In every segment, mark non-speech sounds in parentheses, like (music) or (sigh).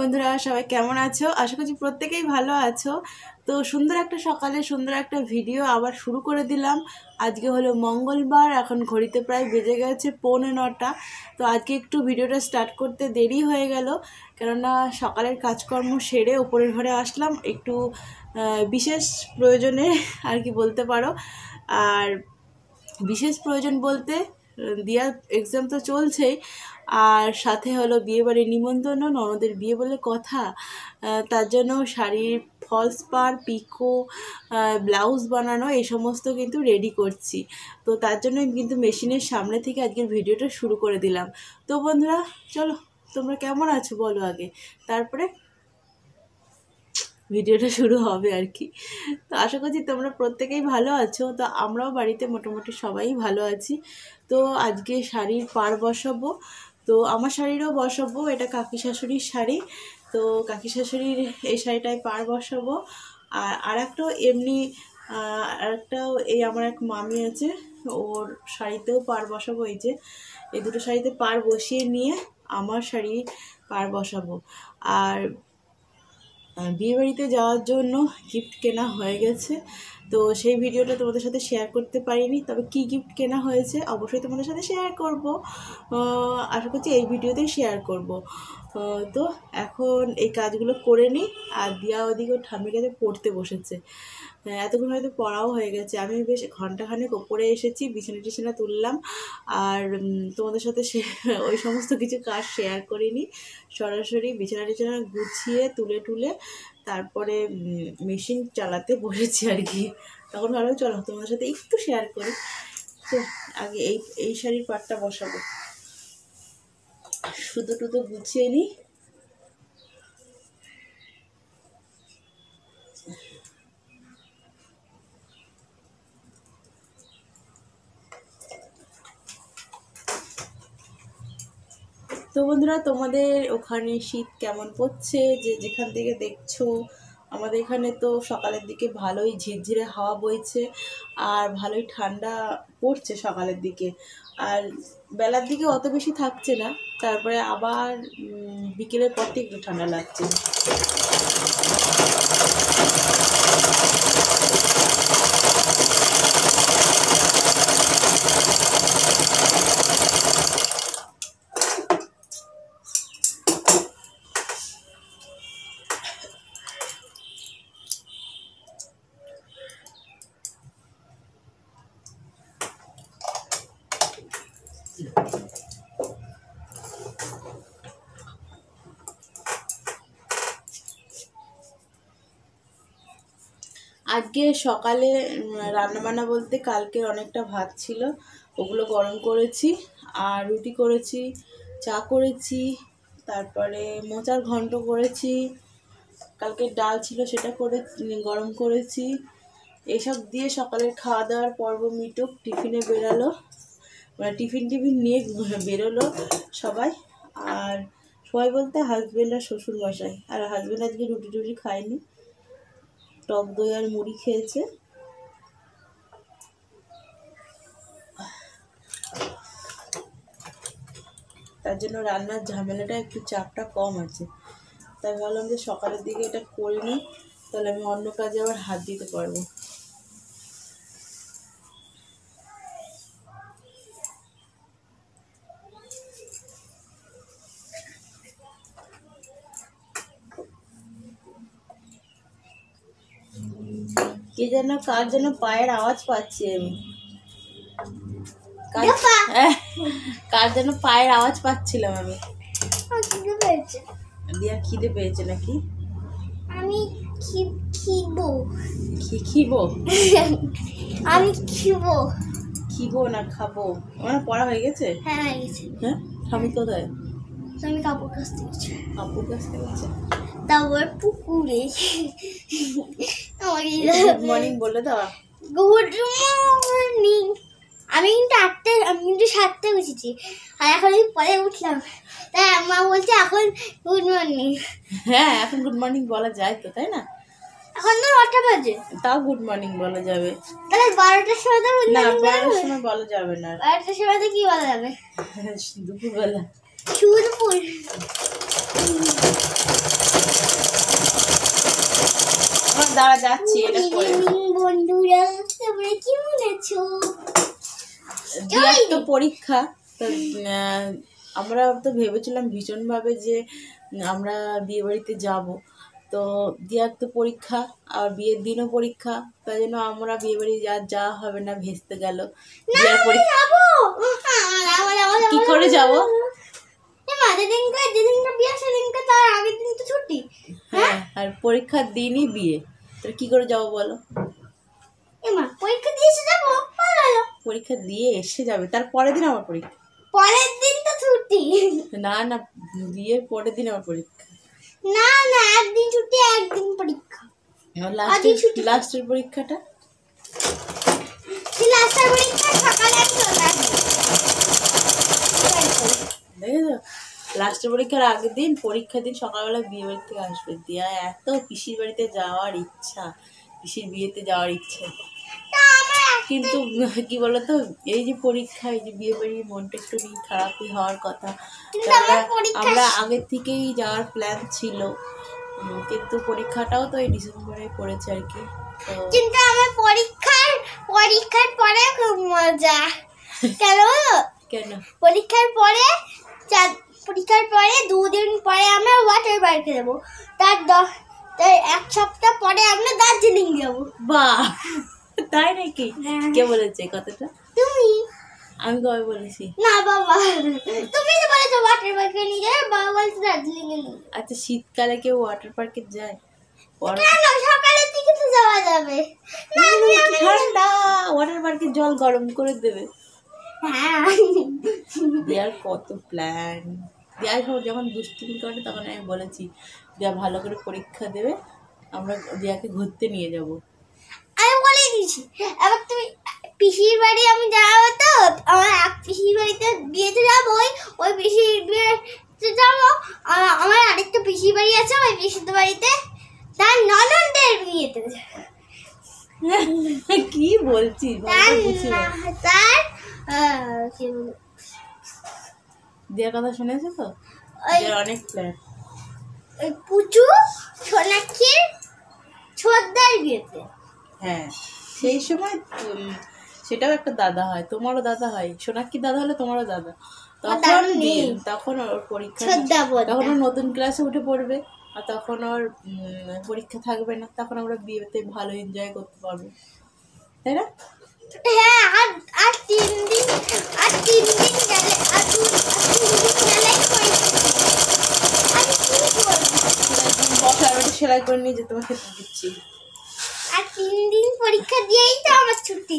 বন্ধুরা, সবাই কেমন আছো? আশা করছি প্রত্যেকেই ভালো আছো। তো সুন্দর একটা সকালে সুন্দর একটা ভিডিও আবার শুরু করে দিলাম। আজকে হলো মঙ্গলবার, এখন ঘড়িতে প্রায় বেজে গেছে পৌনে নটা। তো আজকে একটু ভিডিওটা স্টার্ট করতে দেরি হয়ে গেল। কেননা সকালের কাজকর্ম সেরে উপরের ঘরে আসলাম। একটু বিশেষ প্রয়োজনে, আর কি বলতে পারো। আর বিশেষ প্রয়োজন বলতে দিয়ার এক্সাম তো চলছেই। আর সাথে হলো বিয়েবাড়ির নিমন্ত্রণ, ননদের বিয়ে বলে কথা তার জন্য শাড়ির ফলস পার পিকো ব্লাউজ বানানো, এই সমস্ত কিন্তু রেডি করছি। তো তার জন্য কিন্তু মেশিনের সামনে থেকে আজকের ভিডিওটা শুরু করে দিলাম। তো বন্ধুরা, চলো, তোমরা কেমন আছো বলো আগে। তারপরে ভিডিওটা শুরু হবে আর কি। তো আশা করছি তোমরা প্রত্যেকেই ভালো আছো। তো আমরাও বাড়িতে মোটামুটি সবাই ভালো আছি। তো আজকে শাড়ির পার বসাবো। তো আমার শাড়িরও বসাবো, এটা কাকি শাশুড়ির শাড়ি। তো কাকি শাশুড়ির এই শাড়িটায় পার বসাবো। আর আর একটাও এমনি আর একটাও এই আমার এক মামি আছে, ওর শাড়িতেও পার বসাবো এই যে। এই দুটো শাড়িতে পার বসিয়ে নিয়ে আমার শাড়ি পার বসাবো। আর বিয়ে বাড়িতে যাওয়ার জন্য গিফট কেনা হয়ে গেছে। তো সেই ভিডিওটা তোমাদের সাথে শেয়ার করতে পারিনি, তবে কি গিফট কেনা হয়েছে অবশ্যই তোমাদের সাথে শেয়ার করব। আশা করছি এই ভিডিওতেই শেয়ার করব। তো এখন এই কাজগুলো করে নিই, আর দিয়া ওদিকে ঠাম্মির কাছে পড়তে বসেছে। এতক্ষণ হয়তো পড়াও হয়ে গেছে। আমি বেশ ঘন্টাখানেক ওপরে এসেছি, বিছানা টিছানা তুললাম, আর তোমাদের সাথে (laughs) ওই সমস্ত কিছু কাজ শেয়ার করিনি। সরাসরি বিছানা টিছানা গুছিয়ে, তুলে তুলে তারপরে মেশিন চালাতে বসেছি আর কি। তখন ভালো চলো, তোমাদের সাথে একটু শেয়ার করি। তো আগে এই এই শাড়ির পাটটা বসাবো। শুধু টুতো গুছিয়ে নিই। তো বন্ধুরা, তোমাদের ওখানে শীত কেমন পড়ছে? যে যেখান থেকে দেখছ, আমাদের এখানে তো সকালের দিকে ভালোই ঝিরঝিরে হাওয়া বইছে আর ভালোই ঠান্ডা পড়ছে সকালের দিকে। আর বেলার দিকে অত বেশি থাকছে না, তারপরে আবার বিকেলের পর থেকে একটু ঠান্ডা লাগছে। আজকে সকালে রান্নাবান্না বলতে কালকে অনেকটা ভাত ছিল। ওগুলো গরম করেছি, আর রুটি করেছি, চা করেছি, তারপরে মোচার ঘন্ট করেছি, কালকে ডাল ছিল সেটা করে গরম করেছি। এসব দিয়ে সকালের খাওয়া দাওয়ার পর্ব মিটুক, টিফিনে বেরালো। মানে টিফিন টিফিন নিয়ে (laughs) বেরোলো সবাই। আর সবাই বলতে হাজব্যান্ড আর শ্বশুর মশাই আর হাজব্যান্ড আজকে রুটি টুটি খায়নি। টক দই আর মুড়ি খেয়েছে। তার জন্য রান্নার ঝামেলাটা একটু চাপটা কম আছে। তাই ভাবলাম যে সকালের দিকে এটা করিনি তাহলে আমি অন্য কাজে আবার হাত দিতে পারব। কে যেন কার যেন পায়ের আওয়াজ পাচ্ছি আমি। কার- যেন পায়ের আওয়াজ পাচ্ছিলাম আমি। দিয়া খিদে পেয়েছে নাকি? আমি খিবো। কি খিবো? (laughs) আমি খিবো। খিবো না খাব? আমার পড়া হয়ে গেছে? হ্যাঁ হয়ে গেছে। হ্যাঁ? স্বামী কোথায়? আমি কাপড় কাচতে গেছি কাছ থেকে গেছে তারপর পুকুরে। আমাকে গুড মর্নিং বলে দাও। গুড মর্নিং আমি কিন্তু আটটা আমি কিন্তু সাতটা উঠেছি। আর এখন আমি পরে উঠলাম। তাই মা বলছে এখন গুড মর্নিং হ্যাঁ এখন গুড মর্নিং বলা যায় তো তাই না? এখন তো নটা বাজে। তাও গুড মর্নিং বলা যাবে। তাহলে বারোটার সময় তো গুড না মর্নিং বারোটার সময় বলা যাবে না। বারোটার সময় তো কি বলা যাবে? (laughs) দুপুরবেলা। সুরপুর বিয়েটা করে বন্ধুরা তোমরা কেমন আছো? তো পরীক্ষা আমরা তো ভেবেছিলাম ভীষণভাবে যে আমরা বিয়ে বাড়িতে যাব। তো দিয়ার তো পরীক্ষা আর বিয়ের দিনও পরীক্ষা তাই জন্য আমরা বিয়ে বাড়ি যা যাওয়া হবে না ভেস্তে গেল। দিয়ার পরীক্ষা কি করে যাব? যেদিনকে যেদিনকে বিয়ে সেদিনকে তার আগের দিন তো ছুটি। হ্যাঁ আর পরীক্ষার দিনই বিয়ে। তো কি করে যাব বলো? এ মা পরীক্ষা দিয়ে এসে যাব? পরীক্ষা দিয়ে এসে যাবে। তার পরের দিন আমার পরীক্ষা? পরের দিন তো ছুটি। না না বিয়ের পরের দিন আমার পরীক্ষা। না না একদিন ছুটি একদিন পরীক্ষা। লাস্টের পরীক্ষাটা? লাস্টের পরীক্ষা সকালে আমি চলে আসব। দেখেছ লাস্টের পরীক্ষার আগের দিন পরীক্ষার দিন সকালবেলা বিয়ে বাড়ি থেকে আসবে। দিয়া এত পিসির বাড়িতে যাওয়ার ইচ্ছা পিসির বিয়েতে যাওয়ার ইচ্ছা। কিন্তু কি বলতো এই যে পরীক্ষা এই যে বিয়ে বাড়ির মনটা একটু খারাপই হওয়ার কথা। আমরা আমার আগের থেকেই যাওয়ার প্ল্যান ছিল। কিন্তু পরীক্ষাটাও তো এই ডিসেম্বরে পড়েছে আর কি। কিন্তু আমার পরীক্ষার পরীক্ষার পরে খুব মজা। কেন? কেন? পরীক্ষার পরে চার পরীক্ষার পরে দুদিন পরে আমরা ওয়াটার পার্কে যাব। তার দশ তার এক সপ্তাহ পরে আমরা দার্জিলিং যাব। বাহ! তাই নাকি? হ্যাঁ। কে বলেছে কথাটা? তুমি? আমি কবে বলেছি? না বাবা। তুমি তো বলেছ ওয়াটার পার্কে নিয়ে যাবে বাবা বলছে দার্জিলিং এ নিয়ে আচ্ছা শীতকালে কেউ ওয়াটার পার্কে যায়? কেন? সকালের দিকে তো যাওয়া যাবে। না ঠান্ডা। ওয়াটার পার্কে জল গরম করে দেবে। দেয়ার কত প্ল্যান দেয়ার যখন দুষ্টুমি করে তখন আমি বলেছি দেয়া ভালো করে পরীক্ষা দেবে আমরা দিয়াকে ঘুরতে নিয়ে যাব। আমি বলে দিয়েছি এবার তুমি পিসির বাড়ি আমি যাব তো আমার এক পিসির বাড়িতে বিয়েতে যাব ওই ওই পিসির বিয়েতে যাব আমার আরেকটা পিসির বাড়ি আছে ওই পিসির বাড়িতে তার ননদের বিয়েতে। (laughs) কি বলছিস? তার বলব? দেয়ার কথা শুনেছো তো? অনেক প্ল্যান পুচু সোনাক্ষীর ছোটদার বিয়েতে। হ্যাঁ সেই সময় সেটাও একটা দাদা হয়। তোমারও দাদা হয়। সোনাক্ষী দাদা হলে তোমারও দাদা। তখন নেই। তখন ওর পরীক্ষা তখন ও নতুন ক্লাসে উঠে পড়বে। আর তখন ওর পরীক্ষা থাকবে না। তখন আমরা বিয়েতে ভালো এনজয় করতে পারব। তাই না? হ্যাঁ আর আর তিন দিন আর তিন দিন গেলে আর দু আর তিন দিন গেলেই আমি কি করব? বসা সেলাই করে নিয়ে যেতে খেতে দিচ্ছি। আর তিন দিন পরীক্ষা দিয়েই তো আমার ছুটি।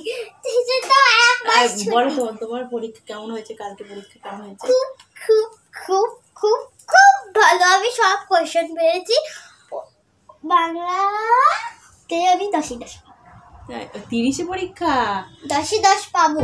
বলো তোমার তোমার পরীক্ষা কেমন হয়েছে? কালকে পরীক্ষা কেমন হয়েছে? খুব খুব খুব খুব খুব ভালো। আমি সব কোয়েশ্চেন বাংলাতে আমি দশই দশ। তিরিশে পরীক্ষা। দশে দশ পাবো।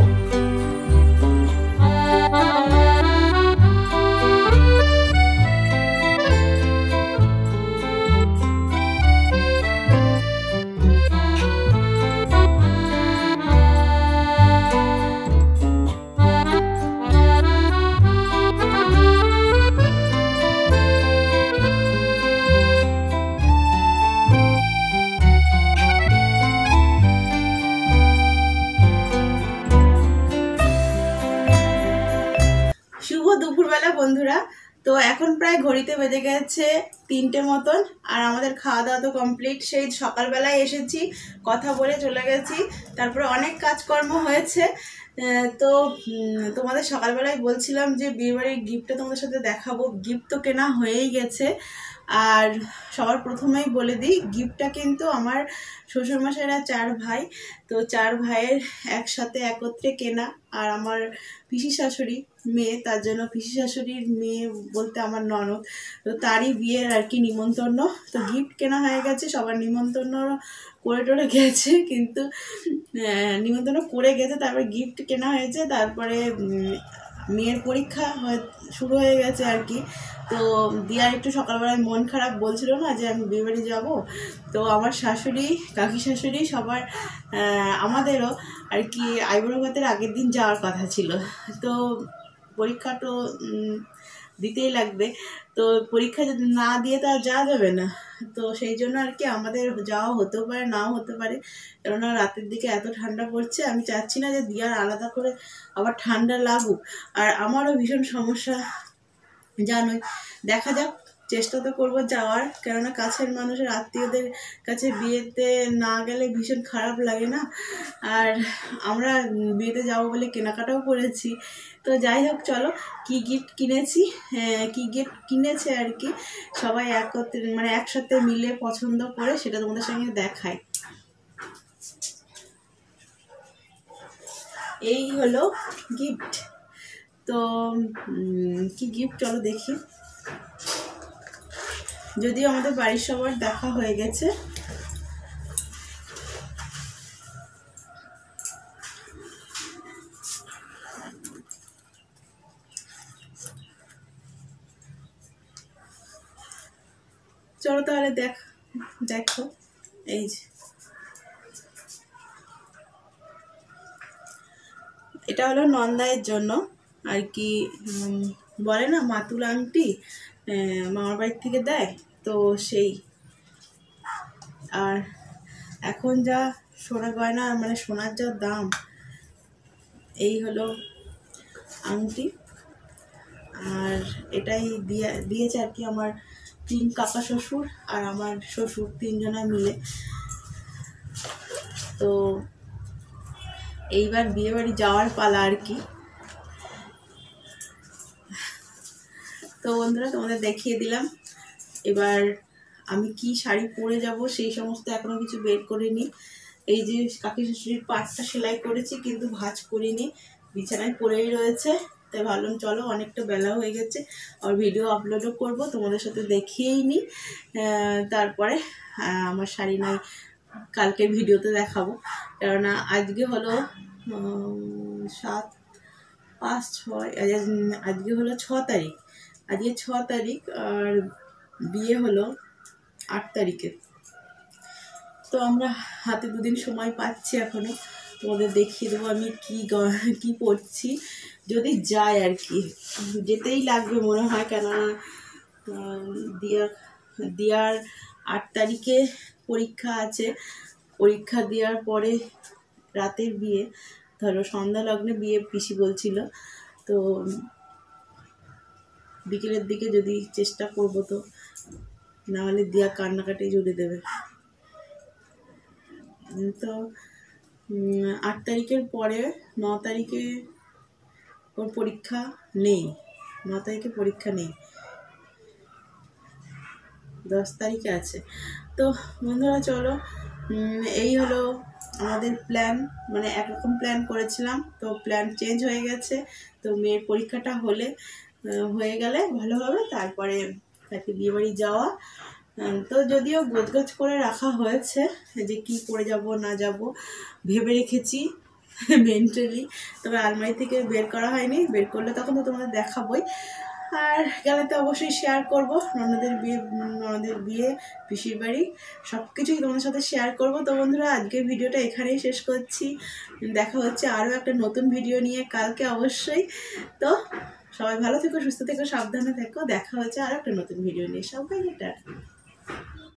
বন্ধুরা। তো এখন প্রায় ঘড়িতে বেজে গেছে তিনটে মতন, আর আমাদের খাওয়া দাওয়া তো কমপ্লিট সেই সকালবেলায় এসেছি, কথা বলে চলে গেছি, তারপরে অনেক কাজকর্ম হয়েছে। তো তোমাদের সকালবেলায় বলছিলাম যে বিয়েবাড়ির গিফটটা তোমাদের সাথে দেখাবো। গিফট তো কেনা হয়েই গেছে। আর সবার প্রথমেই বলে দিই, গিফটটা কিন্তু আমার শ্বশুরমশাইরা চার ভাই। তো চার ভাইয়ের একসাথে একত্রে কেনা। আর আমার পিসি শাশুড়ি মেয়ে, তার জন্য পিসি শাশুড়ির মেয়ে বলতে আমার ননদ। তো তারই বিয়ের আর কি নিমন্ত্রণ। তো গিফট কেনা হয়ে গেছে, সবার নিমন্ত্রণ করে টোরে গেছে, কিন্তু নিমন্ত্রণ করে গেছে, তারপরে গিফট কেনা হয়েছে। তারপরে মেয়ের পরীক্ষা হয়ে- শুরু হয়ে গেছে আর কি। তো দিয়ার একটু সকালবেলায় মন খারাপ বলছিল না যে আমি বিয়ে বাড়ি যাব। তো আমার শাশুড়ি, কাকি শাশুড়ি সবার আমাদেরও আর কি আইবুড়ো আগের দিন যাওয়ার কথা ছিল। তো পরীক্ষা তো দিতেই লাগবে। তো পরীক্ষা না দিয়ে তো আর যাওয়া যাবে না। তো সেই জন্য আর কি আমাদের যাওয়া হতেও পারে, নাও হতে পারে। কেননা রাতের দিকে এত ঠান্ডা পড়ছে, আমি চাচ্ছি না যে দিয়ার আলাদা করে আবার ঠান্ডা লাগুক। আর আমারও ভীষণ সমস্যা জানোই। দেখা যাক চেষ্টা তো করব যাওয়ার। কেননা কাছের মানুষের আত্মীয়দের কাছে বিয়েতে না গেলে ভীষণ খারাপ লাগে না। আর আমরা বিয়েতে যাব বলে কেনাকাটাও করেছি। তো যাই হোক চলো কি গিফট কিনেছি? হ্যাঁ, কি গিফট কিনেছে আর কি? সবাই একত্রে মানে একসাথে মিলে পছন্দ করে সেটা তোমাদের সঙ্গে দেখায় এই হলো গিফট তো কি গিফট চলো দেখি। যদিও আমাদের বাড়ির সবার দেখা হয়ে গেছে। চলো তাহলে দেখ, দেখো। এই যে। এটা হলো নন্দায়ের জন্য। আর কি বলে না, মাতুল আংটি মামার বাড়ির থেকে দেয়, তো সেই। আর এখন যা সোনা গয়না মানে সোনার যা দাম, এই হলো আংটি। আর এটাই দিয়ে, দিয়েছে আর কি আমার তিন কাকা শ্বশুর আর আমার শ্বশুর তিনজনা মিলে। তো এইবার বিয়েবাড়ি যাওয়ার পালা আর কি। তো বন্ধুরা, তোমাদের দেখিয়ে দিলাম। এবার আমি কি শাড়ি পরে যাব সেই সমস্ত এখনও কিছু বের করিনি। এই যে কাকি শ্বশুরির পাটটা সেলাই করেছি, কিন্তু ভাঁজ করিনি। বিছানায় পরেই রয়েছে। তাই ভাবলাম, চলো, অনেকটা বেলা হয়ে গেছে। আর ভিডিও আপলোডও করব। তোমাদের সাথে দেখিয়েই নি। তারপরে আমার শাড়ি নাই। কালকে ভিডিওতে দেখাবো। কেননা আজকে হলো সাত, পাঁচ, ছয়, আজ- আজকে হলো ছ তারিখ। আজকে ছ তারিখ আর বিয়ে হলো আট তারিখে। তো আমরা হাতে দুদিন সময় পাচ্ছি এখনও। তোমাদের দেখিয়ে দেবো আমি কি কি পড়ছি। যদি যায় আর কি। যেতেই লাগবে মনে হয় কেননা দিয়ার দিয়ার আট তারিখে পরীক্ষা আছে। পরীক্ষা দেওয়ার পরে রাতের বিয়ে। ধরো সন্ধ্যা লগ্নে বিয়ে পিসি বলছিল। তো বিকেলের দিকে যদি চেষ্টা করব তো নাহলে দিয়া কান্নাকাটি জুড়ে দেবে। তো আট তারিখের পরে, ন তারিখে ওর পরীক্ষা নেই। ন তারিখে পরীক্ষা নেই। দশ তারিখে আছে। তো, বন্ধুরা চলো এই হলো আমাদের প্ল্যান মানে একরকম প্ল্যান করেছিলাম। তো প্ল্যান চেঞ্জ হয়ে গেছে। তো মেয়ের পরীক্ষাটা হলে হয়ে গেলে ভালো হবে। তারপরে তাকে বিয়েবাড়ি যাওয়া। তো যদিও গোছগাছ করে রাখা হয়েছে, যে কি করে যাব, না যাব, ভেবে রেখেছি (laughs) মেন্টালি তবে আলমারি থেকে বের করা হয়নি। বের করলে তখন তো তোমাদের দেখাবোই। আর গেলে তো অবশ্যই শেয়ার করব। ননদের বিয়ে ননদের বিয়ে, পিসির বাড়ি সব কিছুই তোমাদের সাথে শেয়ার করব। তো বন্ধুরা, আজকের ভিডিওটা এখানেই শেষ করছি। দেখা হচ্ছে আরও একটা নতুন ভিডিও নিয়ে কালকে অবশ্যই। তো সবাই ভালো থেকো, সুস্থ থেকো, সাবধানে থেকো। দেখা হচ্ছে আর একটা নতুন ভিডিও নিয়ে। সবাই টাটা।